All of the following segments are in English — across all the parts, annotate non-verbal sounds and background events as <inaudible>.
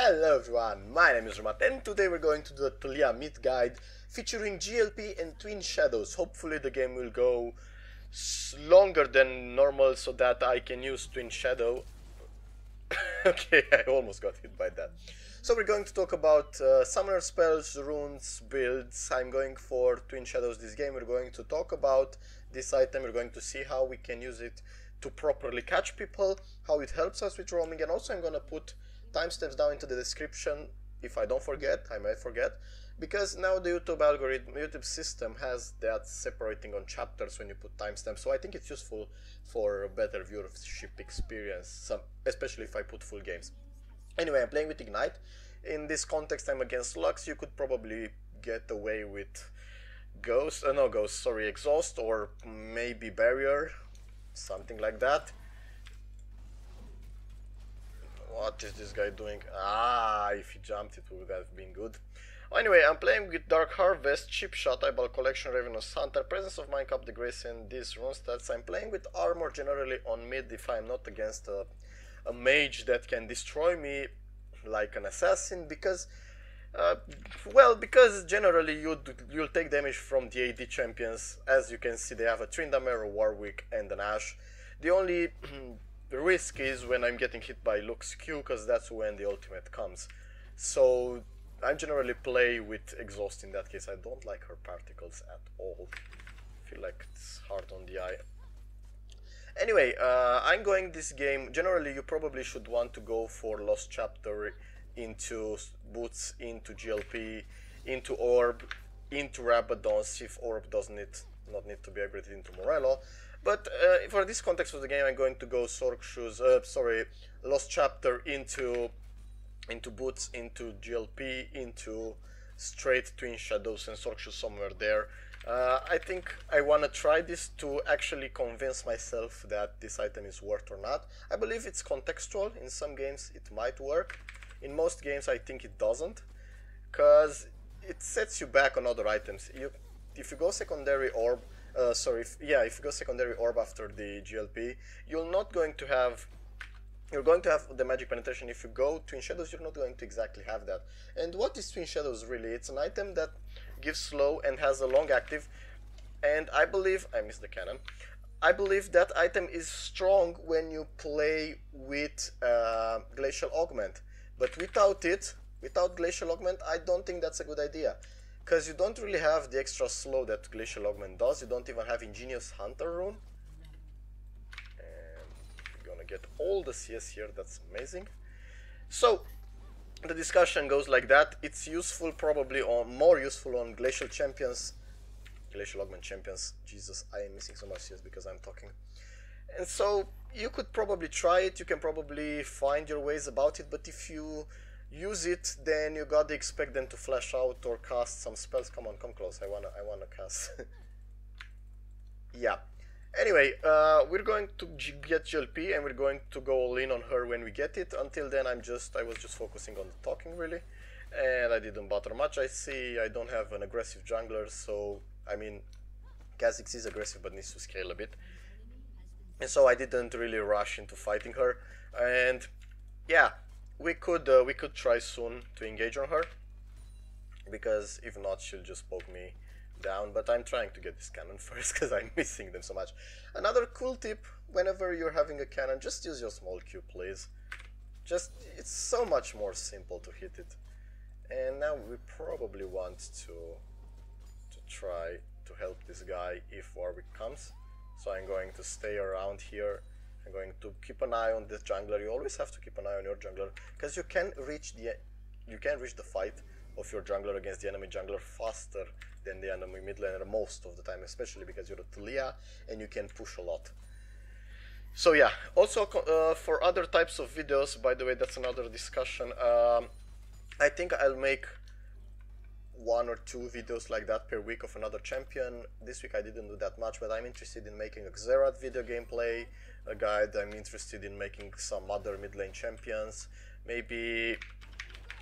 Hello everyone, my name is Drewmatth and today we're going to do a Taliyah Mid Guide featuring GLP and Twin Shadows. Hopefully the game will go longer than normal so that I can use Twin Shadow. <laughs> okay, I almost got hit by that. So we're going to talk about uh, summoner spells, runes, builds. I'm going for Twin Shadows this game. We're going to talk about this item. We're going to see how we can use it to properly catch people, how it helps us with roaming, and also I'm going to put timestamps down into the description if I don't forget, I might forget, because now the YouTube algorithm, YouTube system has that separating on chapters when you put timestamps, so I think it's useful for a better viewership experience, some, especially if I put full games. Anyway, I'm playing with Ignite. In this context, I'm against Lux. You could probably get away with Ghost, uh, no Ghost, sorry, Exhaust, or maybe Barrier, something like that. What is this guy doing? Ah, if he jumped it would have been good. Anyway, I'm playing with Dark Harvest, Cheap Shot, Eyeball Collection, Ravenous Hunter, Presence of Mind, Coup de Grace, and these rune stats. I'm playing with armor generally on mid if I'm not against a, a mage that can destroy me like an assassin because uh, well, because generally you you'll take damage from the AD champions. As you can see, they have a Tryndamere, a Warwick, and an Ashe. The only <clears throat> risk is when I'm getting hit by Lux Q, because that's when the ultimate comes. So I generally play with Exhaust in that case. I don't like her particles at all. I feel like it's hard on the eye. Anyway, uh, I'm going this game. Generally, you probably should want to go for Lost Chapter into Boots, into GLP, into Orb, into Rabadon, see if Orb doesn't need, not need to be upgraded into Morello. But uh, for this context of the game, I'm going to go Sorc Shoes, uh, sorry, Lost Chapter into into Boots, into GLP, into straight Twin Shadows and Sorc Shoes somewhere there. Uh, I think I want to try this to actually convince myself that this item is worth or not. I believe it's contextual. In some games it might work. In most games I think it doesn't. Because it sets you back on other items. You, If you go secondary orb, uh, sorry, if, yeah, if you go secondary orb after the GLP, you're not going to have you're going to have the magic penetration. If you go twin shadows you're not going to exactly have that. And what is twin shadows really? It's an item that gives slow and has a long active. And i believe i missed the cannon i believe that item is strong when you play with uh, glacial augment. But without it without glacial augment i don't think that's a good idea because you don't really have the extra slow that glacial augment does you don't even have ingenious hunter rune um you're to get all the CS here, that's amazing. So, the discussion goes like that. It's useful probably on, more useful on Glacial Champions, Glacial Augment Champions. Jesus, I am missing so much CS because I'm talking. And so, you could probably try it, you can probably find your ways about it, but if you use it, then you gotta expect them to flash out or cast some spells. Come on, come close, I wanna, I wanna cast. <laughs> yeah. Anyway, uh, we're going to get GLP and we're going to go all in on her when we get it. Until then, I'm just I was just focusing on the talking really, and I didn't bother much. I see I don't have an aggressive jungler, so I mean, Kha'Zix is aggressive but needs to scale a bit, and so I didn't really rush into fighting her. And yeah, we could uh, we could try soon to engage on her, because if not, she'll just poke me down, but I'm trying to get this cannon <laughs> first because I'm missing them so much. Another cool tip, whenever you're having a cannon, just use your small cube, please. Just, it's so much more simple to hit it. And now we probably want to, to try to help this guy if Warwick comes. So I'm going to stay around here. Going to keep an eye on this jungler. You always have to keep an eye on your jungler because you can reach the you can reach the fight of your jungler against the enemy jungler faster than the enemy mid laner most of the time, especially because you're a Taliyah and you can push a lot. So yeah, also uh, for other types of videos, by the way, that's another discussion. Um, I think I'll make one or two videos like that per week of another champion. This week I didn't do that much, but I'm interested in making a Xerath video gameplay, a guide. I'm interested in making some other mid lane champions. Maybe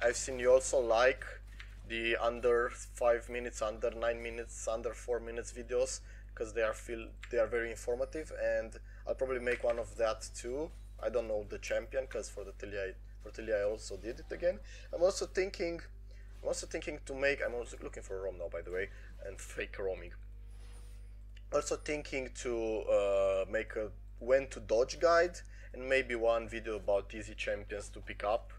I've seen you also like the under 5 minutes, under 9 minutes, under 4 minutes videos because they are feel they are very informative and I'll probably make one of that too. I don't know the champion because for the Taliyah Fortunately, I also did it again. I'm also thinking, I'm also thinking to make. I'm also looking for roam now, by the way, and fake roaming. Also thinking to uh, make a when to dodge guide and maybe one video about easy champions to pick up,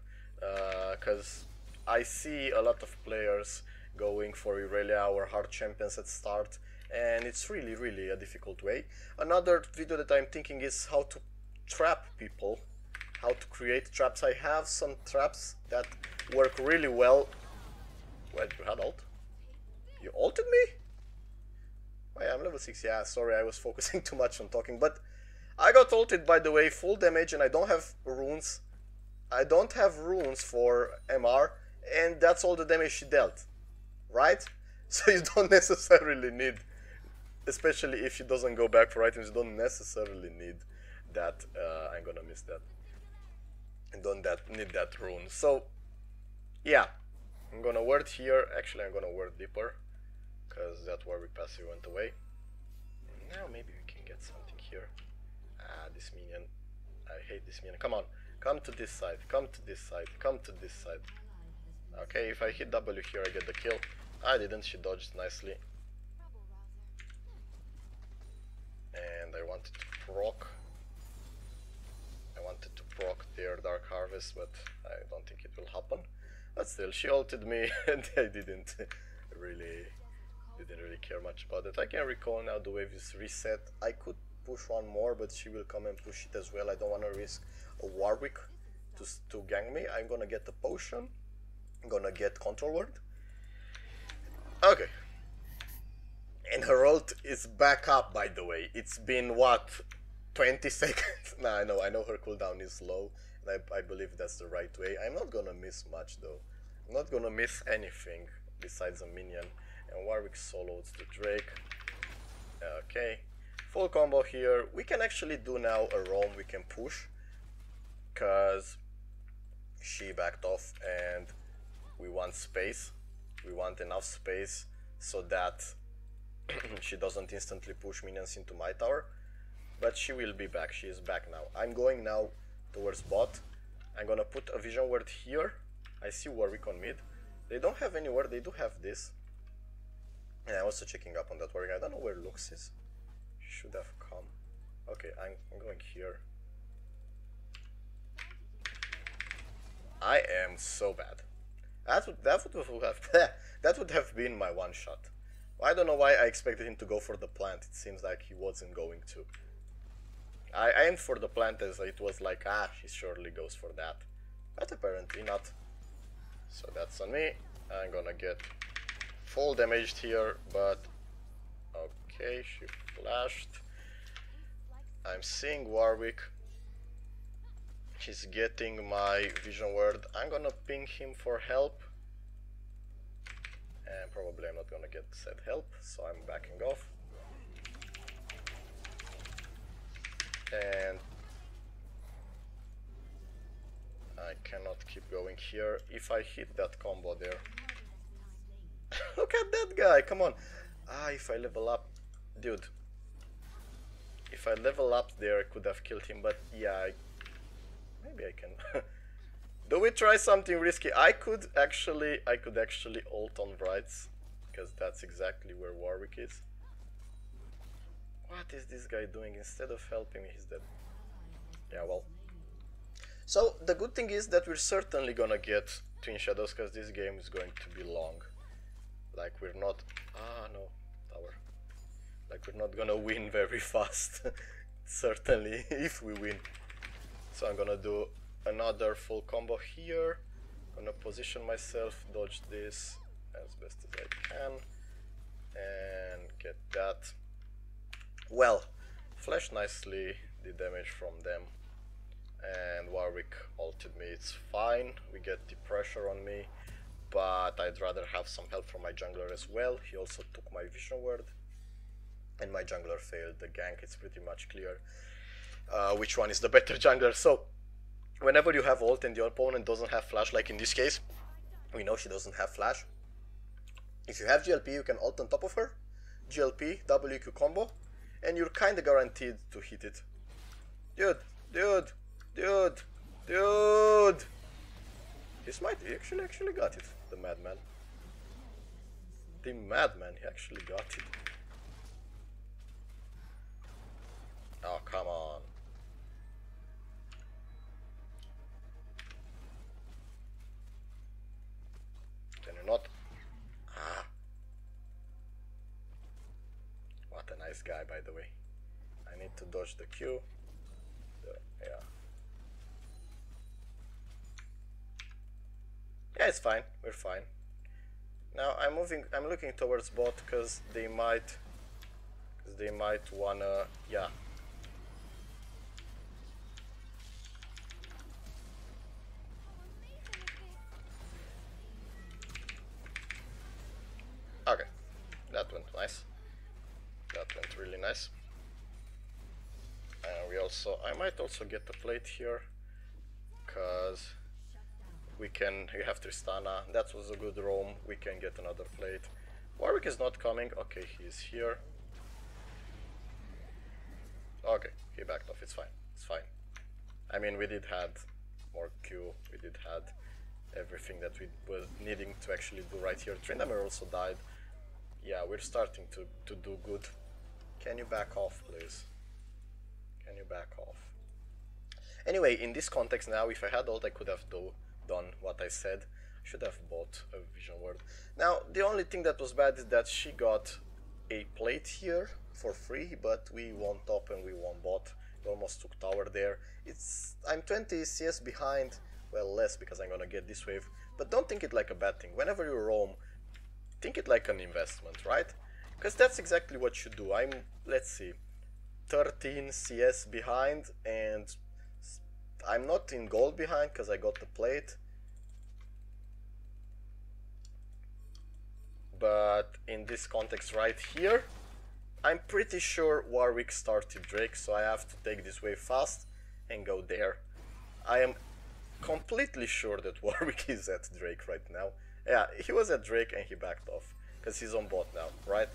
because uh, I see a lot of players going for Irelia or hard champions at start and it's really really a difficult way. Another video that I'm thinking is how to trap people, how to create traps. I have some traps that work really well. Wait, you had ult? You ulted me? Oh I'm level 6, yeah, sorry, I was focusing <laughs> too much on talking, but I got ulted by the way, full damage, and I don't have runes. I don't have runes for MR, and that's all the damage she dealt, right? <laughs> So you don't necessarily need especially if she doesn't go back for items, you don't necessarily need that. Uh, I'm gonna miss that. You don't that need that rune. So, yeah, I'm gonna ward here. Actually, I'm gonna ward deeper, because that Warwick passive went away. Now maybe we can get something here. Ah, this minion. I hate this minion. Come on, come to this side. Come to this side. Come to this side. Okay, if I hit W here, I get the kill. I didn't. She dodged nicely. and I wanted to proc I wanted to proc their Dark Harvest but I don't think it will happen but still she ulted me <laughs> and I didn't really didn't really care much about it I can recall now the wave is reset I could push one more but she will come and push it as well I don't want to risk a Warwick to, to gang me I'm gonna get the potion I'm gonna get control ward okay and her ult is back up, by the way. It's been, what, 20 <laughs> seconds? nah, I know, I know her cooldown is low, and I, I believe that's the right way. I'm not gonna miss much, though. I'm not gonna miss anything besides a minion. And Warwick soloed the Drake. Okay. Full combo here. We can actually do now a roam we can push. Because she backed off and we want space. We want enough space so that <clears throat> she doesn't instantly push minions into my tower. But she will be back, she is back now. I'm going now towards bot. I'm gonna put a vision ward here. I see Warwick on mid. They don't have anywhere, they do have this. And I'm also checking up on that Warwick. I don't know where Lux is. Should have come. Okay, I'm, I'm going here. I am so bad. That would that would have <laughs> that would have been my one shot. I don't know why I expected him to go for the plant. It seems like he wasn't going to. I aimed for the plant as it was like, ah, he surely goes for that. But apparently not. So that's on me. I'm gonna get full damaged here, but... Okay, she flashed. I'm seeing Warwick. He's getting my vision ward. I'm gonna ping him for help and probably I'm not gonna get said help, so I'm backing off. And I cannot keep going here. If I hit that combo there... <laughs> Look at that guy, come on! Ah, if I level up... Dude. If I level up there, I could have killed him, but yeah, I... maybe I can... <laughs> Do we try something risky? I could actually, I could actually ult on Brights, because that's exactly where Warwick is. What is this guy doing? Instead of helping me, he's dead. Yeah, well. So, the good thing is that we're certainly gonna get Twin Shadows, because this game is going to be long. Like, we're not... Ah, no. Like, we're not gonna win very <laughs> fast. certainly, if we win. So I'm gonna do another full combo here. Gonna position myself, dodge this as best as I can, and get that. Well, flash nicely the damage from them, and Warwick ulted me. It's fine. We get the pressure on me, but I'd rather have some help from my jungler as well. He also took my vision ward, and my jungler failed the gank. It's pretty much clear uh, which one is the better <laughs> jungler. So whenever you have ult and your opponent doesn't have flash, like in this case, we know she doesn't have flash. If you have GLP, you can ult on top of her, GLP, WQ combo, and you're kinda guaranteed to hit it. Dude, dude, dude, dude. This might he actually actually got it, the madman. The madman, he actually got it. Oh come on. Can you not? Ah. Nice guy, by the way. I need to dodge the Q. The, yeah. Yeah, it's fine. We're fine. Now I'm moving. I'm looking towards bot because they might, because they might wanna. Yeah. Okay, that went nice. Really nice. And we also, I might also get the plate here, cause we can, we have Tristana, that was a good roam, we can get another plate. Warwick is not coming, okay, he's here. Okay, he backed off, it's fine, it's fine. I mean, we did had more Q, we did had everything that we were needing to actually do right here. Tryndamere also died. Yeah, we're starting to, to do good. Can you back off, please? Can you back off? Anyway, in this context now, if I had ult, I could have do, done what I said. I should have bought a vision ward. Now, the only thing that was bad is that she got a plate here for free, but we won top and we won bot. We almost took tower there. It's I'm 20 CS behind, well less because I'm gonna get this wave, but don't think it like a bad thing. Whenever you roam, think it like an investment, right? Because that's exactly what you do. I'm, let's see, 13 CS behind and I'm not in gold behind because I got the plate. But in this context right here, I'm pretty sure Warwick started Drake, so I have to take this way fast and go there. I am completely sure that <laughs> Warwick is at Drake right now. Yeah, he was at Drake and he backed off, because he's on bot now, right?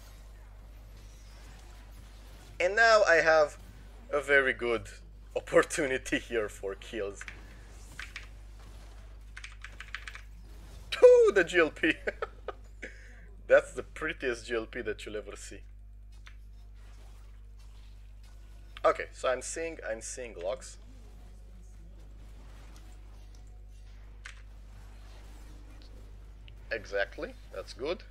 And now I have a very good <laughs> opportunity here for kills. Ooh, the GLP! <laughs> That's the prettiest GLP that you'll ever see. Okay, so I'm seeing I'm seeing Lux. Exactly, that's good.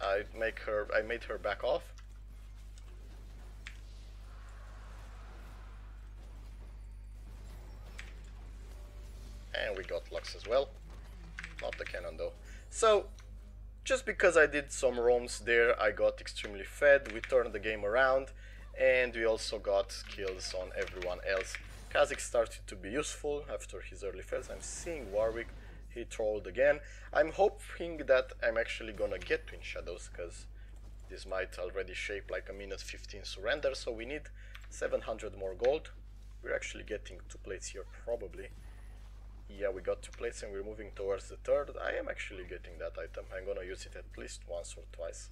I make her I made her back off. As well. Not the cannon though. So, just because I did some roams there, I got extremely fed, we turned the game around, and we also got kills on everyone else. Kha'Zix started to be useful after his early fails. I'm seeing Warwick, he trolled again. I'm hoping that I'm actually gonna get Twin Shadows, because this might already shape like a minute 15 surrender, so we need 700 more gold. We're actually getting two plates here, probably. Yeah, we got two plates and we're moving towards the third. I am actually getting that item. I'm gonna use it at least once or twice.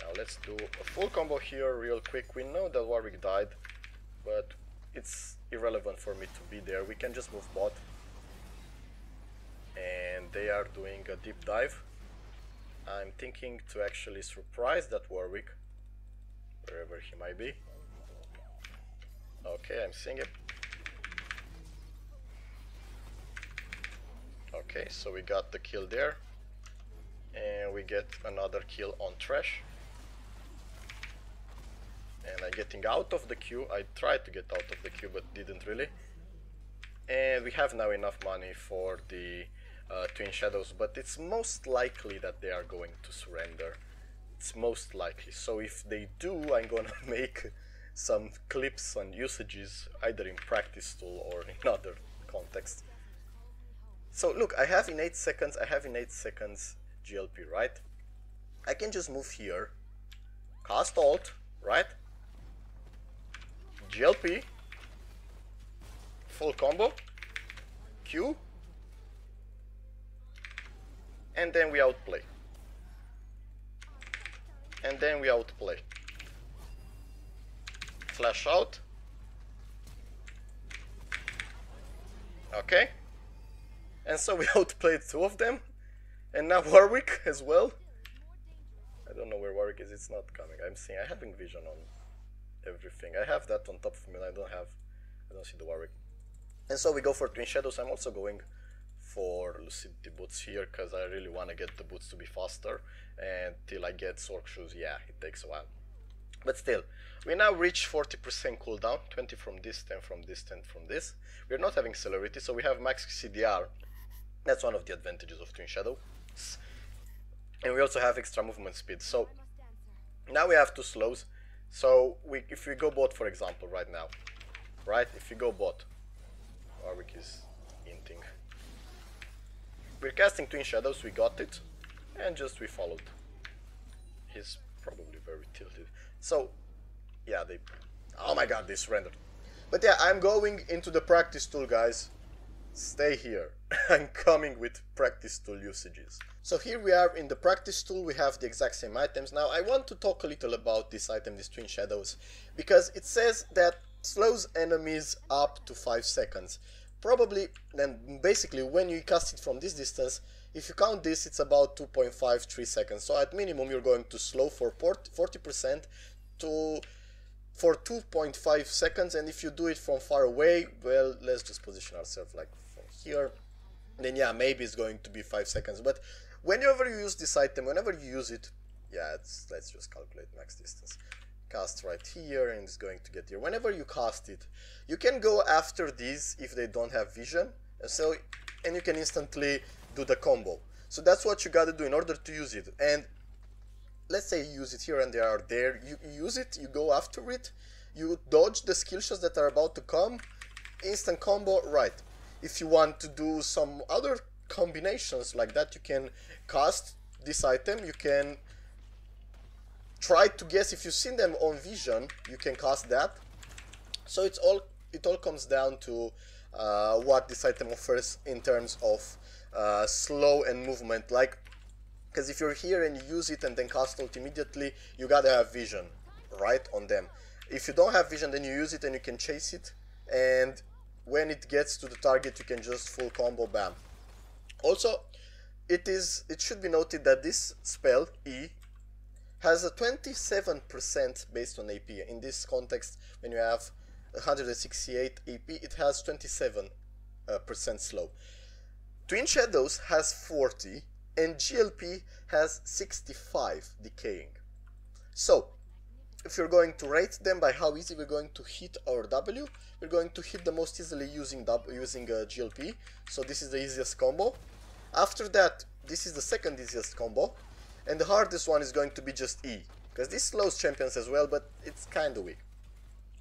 Now let's do a full combo here real quick. We know that Warwick died, but it's irrelevant for me to be there. We can just move bot. And they are doing a deep dive. I'm thinking to actually surprise that Warwick, wherever he might be. Okay, I'm seeing it. Okay, so we got the kill there. And we get another kill on Trash. And I'm getting out of the queue. I tried to get out of the queue, but didn't really. And we have now enough money for the uh, Twin Shadows, but it's most likely that they are going to surrender. It's most likely. So if they do, I'm gonna <laughs> make some clips and usages, either in practice tool or in <laughs> other context. So look, I have in 8 seconds, I have in 8 seconds GLP, right? I can just move here, cast ult, right? GLP, full combo, Q, and then we outplay. And then we outplay. Flash out. Okay. And so we <laughs> outplayed two of them. And now Warwick as well. I don't know where Warwick is, it's not coming. I'm seeing, I having vision on everything. I have that on top of me, I don't have, I don't see the Warwick. And so we go for Twin Shadows, I'm also going for Lucidity boots here because I really want to get the boots to be faster and till I get Sorc shoes, yeah, it takes a while. But still, we now reach 40% cooldown, 20 from this, 10 from this, 10 from this. We're not having celerity, so we have max CDR. That's one of the advantages of Twin Shadow. And we also have extra movement speed. So now we have two slows. So we, if we go bot, for example, right now, right? If we go bot, Warwick is inting. We're casting Twin Shadows, we got it, and just we followed. He's probably very tilted. So, yeah, they... Oh my god, this rendered. But yeah, I'm going into the practice tool, guys. Stay here. <laughs> I'm coming with practice tool usages. So here we are in the practice tool, we have the exact same items. Now I want to talk a little about this item, these twin shadows, because it says that slows enemies up to 5 seconds. Probably then basically when you cast it from this distance if you count this it's about 2.53 seconds. So at minimum you're going to slow for 40% to for 2.5 seconds. And if you do it from far away well let's just position ourselves like from here then yeah maybe it's going to be 5 seconds but whenever you use this item whenever you use it yeah let's just calculate max distance cast right here and it's going to get here. Whenever you cast it, you can go after these if they don't have vision. And so and you can instantly do the combo. So that's what you gotta do in order to use it. And let's say you use it here and they are there. You, use it, you go after it, you dodge the skill shots that are about to come, instant combo, right. If you want to do some other combinations like that, you can cast this item, you can try to guess if you've seen them on vision you can cast that. So it's all it all comes down to uh, what this item offers in terms of uh, slow and movement. Like because if you're here and you use it and then cast ult immediately you gotta have vision right on them. If you don't have vision then you use it and you can chase it. And when it gets to the target you can just full combo bam also it is it should be noted that this spell E has a 27% based on AP. In this context, when you have 168 AP, it has 27% uh, slow. Twin Shadows has 40 and GLP has 65 decaying. So, if you're going to rate them by how easy we're going to hit our W, we're going to hit the most easily using w, using uh, GLP. So this is the easiest combo. After that, this is the second easiest combo. And the hardest one is going to be just E. Because this slows champions as well, but it's kinda weak.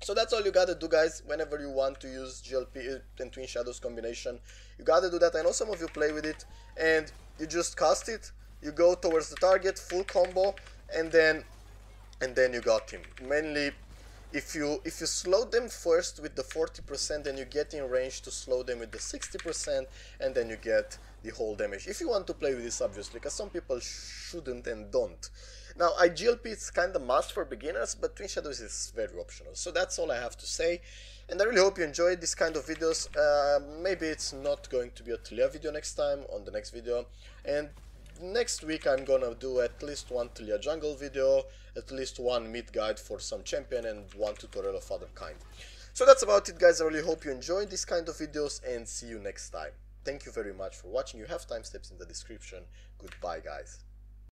So that's all you gotta do guys, whenever you want to use GLP and Twin Shadows combination. You gotta do that, I know some of you play with it, and you just cast it, you go towards the target, full combo, and then and then you got him. Mainly if you if you slow them first with the 40% then you get in range to slow them with the 60% and then you get the whole damage. If you want to play with this obviously because some people shouldn't and don't. Now IGLP is kind of must for beginners but Twin Shadows is very optional. So that's all I have to say and I really hope you enjoyed this kind of videos. Uh, maybe it's not going to be a Taliyah video next time on the next video and next week I'm gonna do at least one Taliyah jungle video, at least one mid guide for some champion and one tutorial of other kind. So that's about it guys, I really hope you enjoyed this kind of videos and see you next time. Thank you very much for watching, you have timestamps in the description. Goodbye guys.